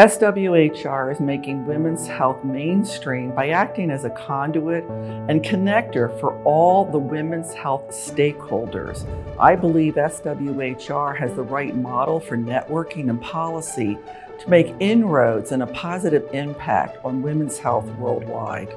SWHR is making women's health mainstream by acting as a conduit and connector for all the women's health stakeholders. I believe SWHR has the right model for networking and policy to make inroads and a positive impact on women's health worldwide.